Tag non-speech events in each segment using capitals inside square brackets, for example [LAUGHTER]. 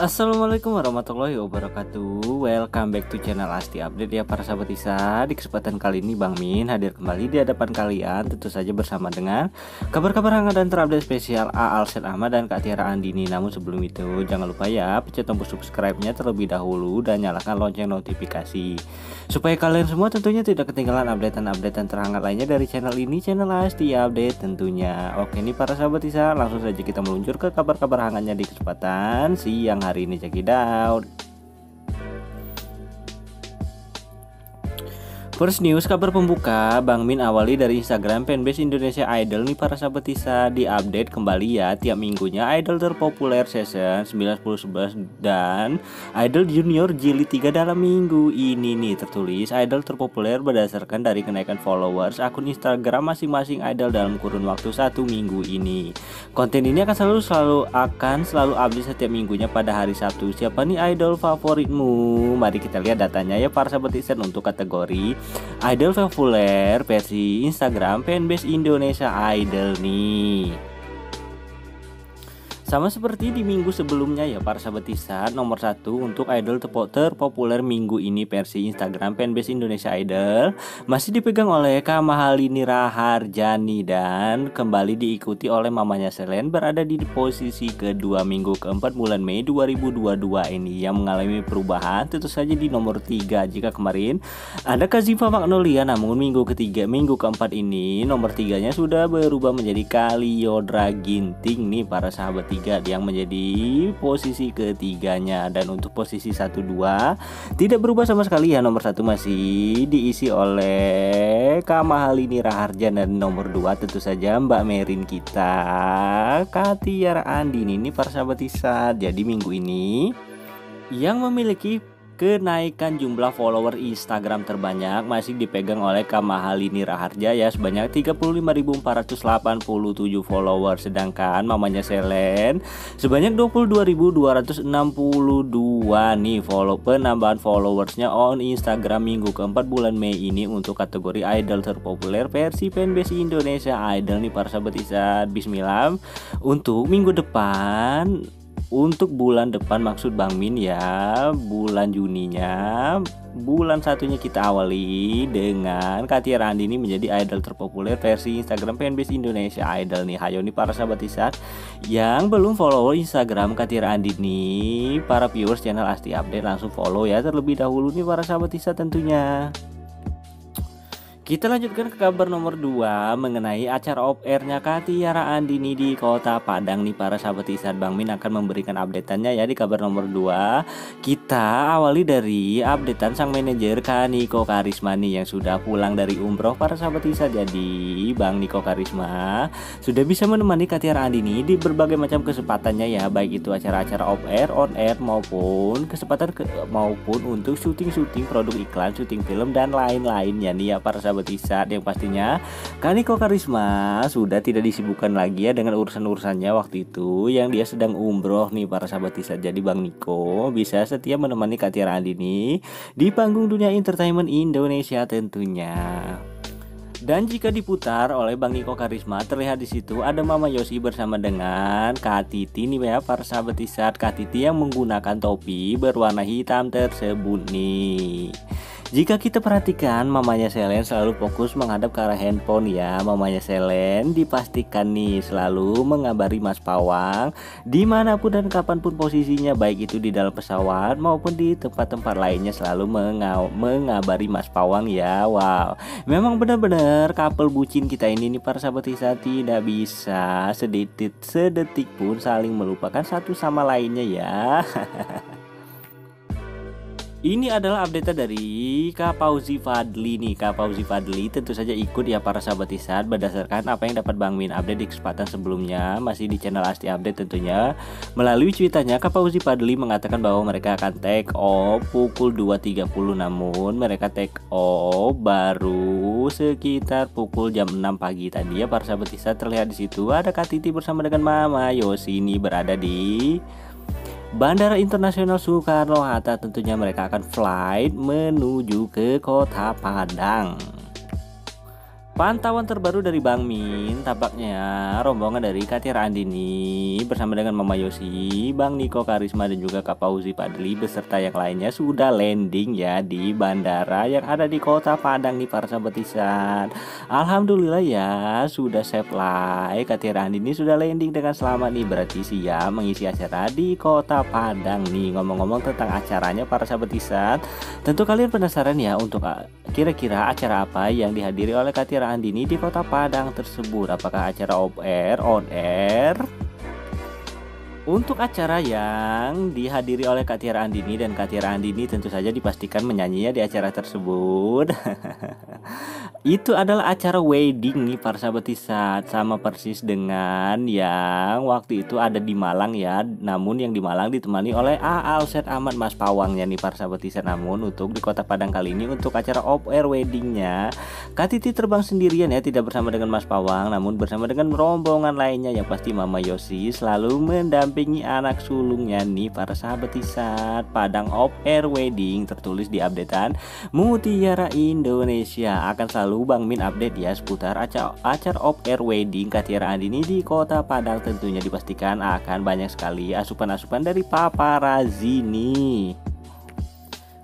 Assalamualaikum warahmatullahi wabarakatuh. Welcome back to channel Asti Update ya para sahabat Isa. Di kesempatan kali ini Bang Min hadir kembali di hadapan kalian Tentu saja bersama dengan kabar-kabar hangat dan terupdate spesial A. Alset Ahmad dan Kak Tiara Andini. Namun sebelum itu jangan lupa ya pencet tombol subscribe-nya terlebih dahulu Dan nyalakan lonceng notifikasi. Supaya kalian semua tentunya tidak ketinggalan updatean-updatean terhangat lainnya dari channel ini Channel Asti Update tentunya. Oke nih para sahabat Isa langsung saja kita meluncur ke kabar-kabar hangatnya di kesempatan siang hari ini check First news kabar pembuka Bang Min awali dari Instagram fanbase Indonesia Idol nih para sahabat Tisa. Di update kembali ya tiap minggunya Idol terpopuler season 9011 dan Idol Junior jilid 3 dalam minggu ini nih tertulis Idol terpopuler berdasarkan dari kenaikan followers akun Instagram masing-masing Idol dalam kurun waktu satu minggu ini. Konten ini akan selalu selalu akan selalu update setiap minggunya pada hari Sabtu. Siapa nih idol favoritmu? Mari kita lihat datanya ya para sahabat Tisa untuk kategori idol populer versi Instagram fanbase Indonesia Idol nih sama seperti di minggu sebelumnya ya para sahabat Tisat Nomor satu untuk idol terpopuler minggu ini versi Instagram fanbase Indonesia Idol. Masih dipegang oleh Kamahalini Raharjani Dan kembali diikuti oleh mamanya Selen Berada di posisi kedua minggu keempat bulan Mei 2022 ini. Yang mengalami perubahan tentu saja di nomor tiga Jika kemarin ada Kazifa Magnolia Namun minggu ketiga minggu keempat ini Nomor tiganya sudah berubah menjadi Kaliodra Ginting nih para sahabat yang menjadi posisi ketiganya. Dan untuk posisi 1 2 tidak berubah sama sekali ya. Nomor satu masih diisi oleh Kamahalini Raharjan dan nomor 2 tentu saja Mbak Merin kita Katiara Andini. Ini para sahabat Isa jadi minggu ini yang memiliki kenaikan jumlah follower Instagram terbanyak masih dipegang oleh Kamahalini Raharja ya sebanyak 35.487 follower sedangkan mamanya Selen sebanyak 22.262 nih follow penambahan followersnya on Instagram minggu keempat bulan Mei ini untuk kategori idol terpopuler versi fanbase Indonesia. Idol nih para sahabat Isa Bismillah. Untuk minggu depan untuk bulan depan maksud Bang Min ya bulan Juninya bulan satunya kita awali dengan Katia Randi ini menjadi idol terpopuler versi Instagram fanbase Indonesia. Idol nih Hayo nih para sahabat Isat yang belum follow Instagram Katia Randi nih para viewers channel Asti Update langsung follow ya terlebih dahulu nih para sahabat Isat tentunya kita lanjutkan ke kabar nomor 2 mengenai acara off airnya Katiara Andini di kota Padang. Nih para sahabat Isar Bang Min akan memberikan updateannya ya di kabar nomor 2 Kita awali dari updatean sang manajer Kaniko Karisma nih yang sudah pulang dari umroh para sahabat Isar Jadi Bang Niko Karisma sudah bisa menemani Katiara Andini di berbagai macam kesempatannya ya Baik itu acara-acara off air, on air maupun kesempatan ke, maupun untuk syuting-syuting produk iklan, syuting film dan lain-lainnya nih ya para sahabat sahabat Isa yang pastinya. Kaniko Karisma sudah tidak disibukkan lagi ya dengan urusan-urusannya waktu itu yang dia sedang umroh nih para sahabat Isa jadi Bang Niko bisa setia menemani Katia Andini di panggung dunia entertainment Indonesia tentunya. Dan jika diputar oleh Bang Niko Karisma terlihat di situ ada Mama Yosi bersama dengan Kak Titi nih ya para sahabat Isat Kak Titi yang menggunakan topi berwarna hitam tersebut nih jika kita perhatikan mamanya Selen selalu fokus menghadap ke arah handphone ya. Mamanya Selen dipastikan nih selalu mengabari Mas Pawang Di mana pun dan kapan pun posisinya baik itu di dalam pesawat maupun di tempat-tempat lainnya selalu mengabari Mas Pawang ya. Wow. Memang benar-benar couple bucin kita ini nih para sahabat Isa tidak bisa sedetik sedetik pun saling melupakan satu sama lainnya ya [LAUGHS] Ini adalah update dari Kak Fadli nih. Kak Fadli tentu saja ikut ya para sahabat Isat Berdasarkan apa yang dapat Bang Min update di kesempatan sebelumnya. Masih di channel Asti Update tentunya. Melalui cuitannya Kak Fadli mengatakan bahwa mereka akan take off pukul 2.30 Namun mereka take off baru sekitar pukul jam 6 pagi. Tadi ya para sahabat Isat Terlihat di situ. Ada Kak Titi bersama dengan Mama Yosi ini berada di Bandara Internasional Soekarno-Hatta tentunya mereka akan flight menuju ke kota Padang. Pantauan terbaru dari Bang Min, tampaknya rombongan dari Katira Andini bersama dengan Mama Yosi, Bang Niko Karisma dan juga Kak Pauzi Padli beserta yang lainnya sudah landing ya di bandara yang ada di kota Padang nih para sahabat. Alhamdulillah ya sudah safe flight Katira Andini sudah landing dengan selamat nih berarti siap mengisi acara di kota Padang nih. Ngomong-ngomong tentang acaranya para sahabat Isan, tentu kalian penasaran ya untuk ah, kira-kira acara apa yang dihadiri oleh Katira Andini di kota Padang tersebut. Apakah acara off air, on air? Untuk acara yang dihadiri oleh Katiara Andini dan Katiara Andini tentu saja dipastikan menyanyinya di acara tersebut. [LAUGHS] Itu adalah acara wedding nih para sahabat Tisat Sama persis dengan yang waktu itu ada di Malang ya. Namun yang di Malang ditemani oleh A. Alset Ahmad Mas Pawangnya nih para sahabat Tisat. Namun untuk di kota Padang kali ini untuk acara off air weddingnya Kak Titi terbang sendirian ya tidak bersama dengan Mas Pawang Namun bersama dengan rombongan lainnya. Yang pasti Mama Yosi selalu mendampingi anak sulungnya nih para sahabat Tisat. Padang off air wedding tertulis di updatean Mutiara Indonesia. Akan selalu Lalu Bang Min update ya seputar acara, acara off air wedding Katiara Andini di kota Padang tentunya dipastikan akan banyak sekali asupan-asupan dari paparazzi nih.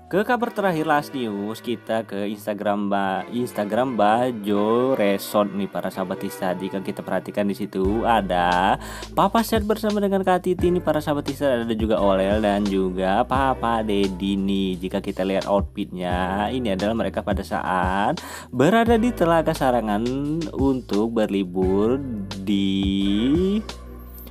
Ke kabar terakhir last news kita ke Instagram ba Instagram Bajo Resort nih para sahabat Tisa. Jika kita perhatikan di situ ada Papa Set bersama dengan Kak Titi nih para sahabat Tisa ada juga Olel dan juga Papa Dedi nih. Jika kita lihat outfitnya ini adalah mereka pada saat berada di Telaga Sarangan untuk berlibur di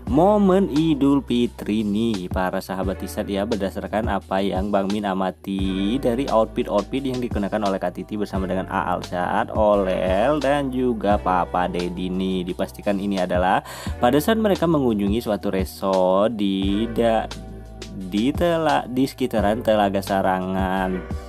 momen Idul Fitri nih para sahabat Tisat ya berdasarkan apa yang Bang Min amati dari outfit-outfit yang digunakan oleh Kak Titi bersama dengan A Alsat, Olel dan juga Papa Dedi nih dipastikan ini adalah pada saat mereka mengunjungi suatu resort di da, di tela, di sekitaran Telaga Sarangan.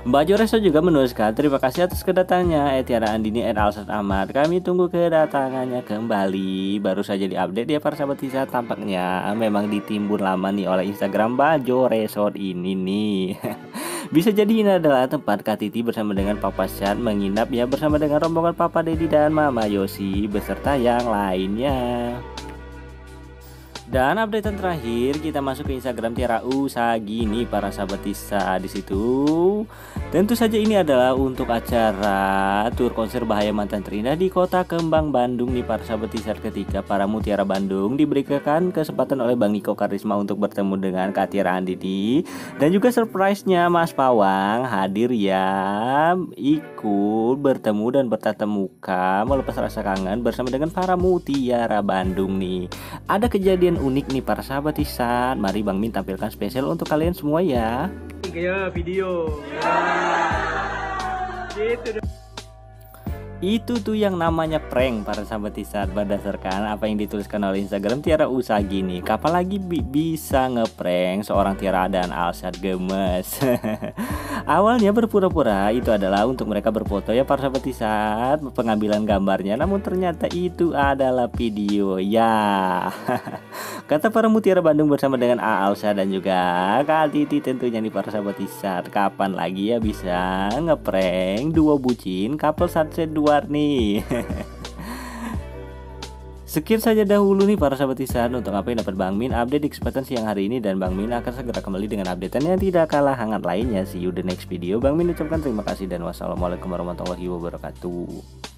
Mbak Joreso juga menuliskan terima kasih atas kedatangannya Etiara Andini dan Alsat Ahmad. Kami tunggu kedatangannya kembali. Baru saja diupdate ya para sahabat Tisa Tampaknya memang ditimbun lama nih oleh Instagram Mbak Joreso ini nih. [LAUGHS] Bisa jadi ini adalah tempat Kak Titi bersama dengan Papa Syat menginap ya bersama dengan rombongan Papa Dedi dan Mama Yosi beserta yang lainnya. Dan update terakhir kita masuk ke Instagram Tiara Usagi nih para sahabat Tisa di situ. Tentu saja ini adalah untuk acara tur konser Bahaya Mantan Terindah di Kota Kembang Bandung nih para sahabat Tisa ketika para Mutiara Bandung diberikan kesempatan oleh Bang Niko Karisma untuk bertemu dengan Kak Tiara Andidi dan juga surprise-nya Mas Pawang hadir ya ikut bertemu dan bertatap muka melepas rasa kangen bersama dengan para Mutiara Bandung nih. Ada kejadian unik nih para sahabat Isan Mari Bang Min tampilkan spesial untuk kalian semua ya. Ya video. Gitu itu tuh yang namanya prank para sahabat tisar berdasarkan apa yang dituliskan oleh Instagram Tiara Usagi nih kapan lagi bi bisa ngeprank seorang Tiara dan Alsat gemes [LAUGHS] awalnya berpura-pura itu adalah untuk mereka berfoto ya para sahabat tisar pengambilan gambarnya. Namun ternyata itu adalah video ya. [LAUGHS] Kata para mutiara Bandung bersama dengan A Alsa dan juga Kak Titi tentunya nih para sahabat tisar kapan lagi ya bisa ngeprank dua bucin couple sunset dua nih [LAUGHS] Sekian saja dahulu nih para sahabat Isan untuk apa yang dapat Bang Min update di kesempatan siang hari ini dan Bang Min akan segera kembali dengan updatean yang tidak kalah hangat lainnya. See you the next video. Bang Min ucapkan terima kasih dan wassalamualaikum warahmatullahi wabarakatuh.